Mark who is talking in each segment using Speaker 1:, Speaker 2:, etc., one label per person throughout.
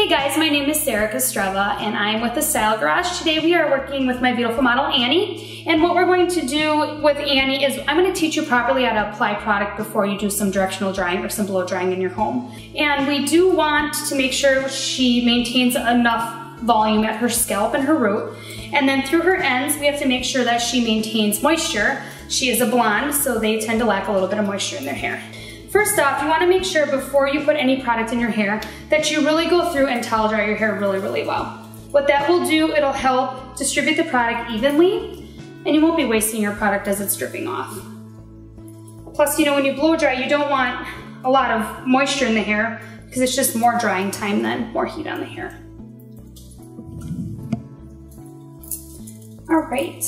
Speaker 1: Hey guys, my name is Sarah Kostreva and I'm with the Style Garage. Today we are working with my beautiful model Annie and what we're going to do with Annie is I'm going to teach you properly how to apply product before you do some directional drying or some blow drying in your home. And we do want to make sure she maintains enough volume at her scalp and her root. And then through her ends, we have to make sure that she maintains moisture. She is a blonde, so they tend to lack a little bit of moisture in their hair. First off, you wanna make sure before you put any product in your hair that you really go through and towel dry your hair really, really well. What that will do, it'll help distribute the product evenly and you won't be wasting your product as it's dripping off. Plus, you know, when you blow dry, you don't want a lot of moisture in the hair because it's just more drying time than more heat on the hair. All right,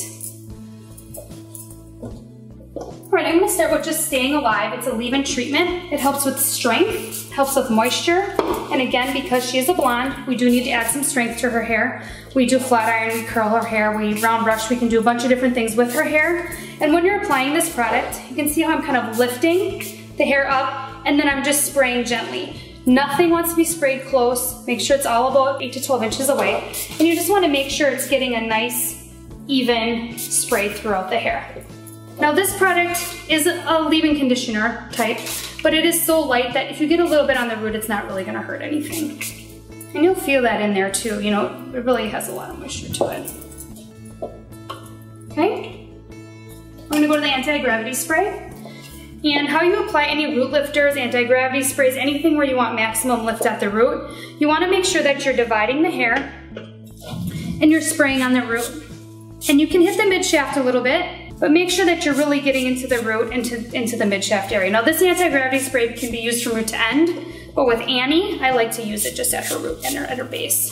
Speaker 1: I'm gonna start with just staying alive. It's a leave-in treatment. It helps with strength, helps with moisture, and again, because she is a blonde, we do need to add some strength to her hair. We do flat iron, we curl her hair, we round brush, we can do a bunch of different things with her hair. And when you're applying this product, you can see how I'm kind of lifting the hair up, and then I'm just spraying gently. Nothing wants to be sprayed close. Make sure it's all about 8 to 12 inches away. And you just want to make sure it's getting a nice, even spray throughout the hair. Now this product is a leave-in conditioner type, but it is so light that if you get a little bit on the root, it's not really gonna hurt anything. And you'll feel that in there too, you know, it really has a lot of moisture to it. Okay, I'm gonna go to the anti-gravity spray. And how you apply any root lifters, anti-gravity sprays, anything where you want maximum lift at the root, you wanna make sure that you're dividing the hair and you're spraying on the root. And you can hit the mid shaft a little bit but make sure that you're really getting into the root, into, into the midshaft area. Now this anti-gravity spray can be used from root to end, but with Annie, I like to use it just at her root and her, at her base.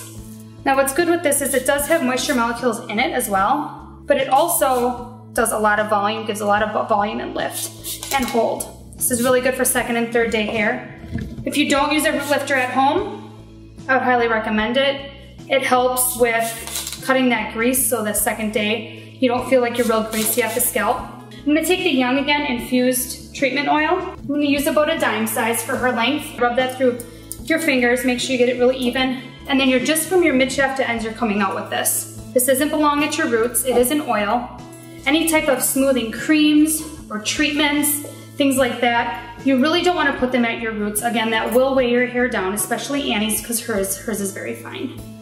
Speaker 1: Now what's good with this is it does have moisture molecules in it as well, but it also does a lot of volume, gives a lot of volume and lift and hold. This is really good for second and third day hair. If you don't use a root lifter at home, I would highly recommend it. It helps with cutting that grease so the second day you don't feel like you're real greasy at the scalp. I'm gonna take the Young Again infused treatment oil. I'm gonna use about a dime size for her length. Rub that through your fingers, make sure you get it really even. And then you're just from your mid shaft to ends, you're coming out with this. This doesn't belong at your roots, it is an oil. Any type of smoothing creams or treatments, things like that, you really don't wanna put them at your roots. Again, that will weigh your hair down, especially Annie's because hers, hers is very fine.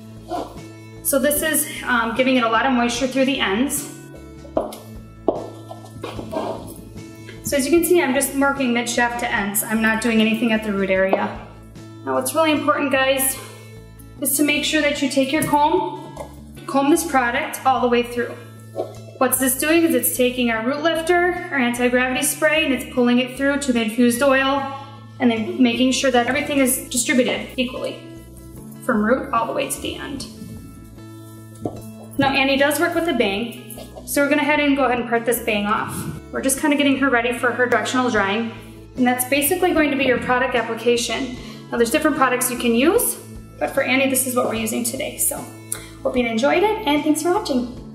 Speaker 1: So this is um, giving it a lot of moisture through the ends. So as you can see, I'm just marking mid shaft to ends. I'm not doing anything at the root area. Now what's really important, guys, is to make sure that you take your comb, comb this product all the way through. What's this doing is it's taking our root lifter, our anti-gravity spray, and it's pulling it through to the infused oil, and then making sure that everything is distributed equally from root all the way to the end. Now Annie does work with a bang, so we're gonna head and go ahead and part this bang off. We're just kind of getting her ready for her directional drying, and that's basically going to be your product application. Now there's different products you can use, but for Annie, this is what we're using today. So hope you enjoyed it, and thanks for watching.